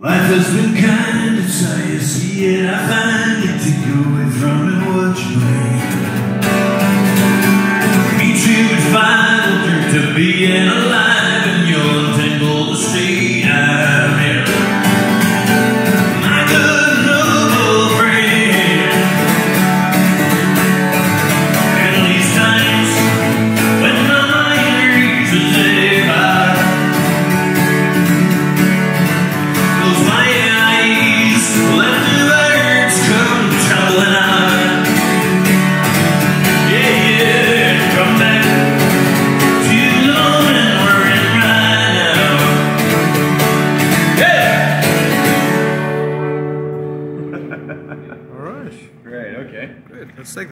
Life has been kind, All right. Great. Okay. Good. Let's take.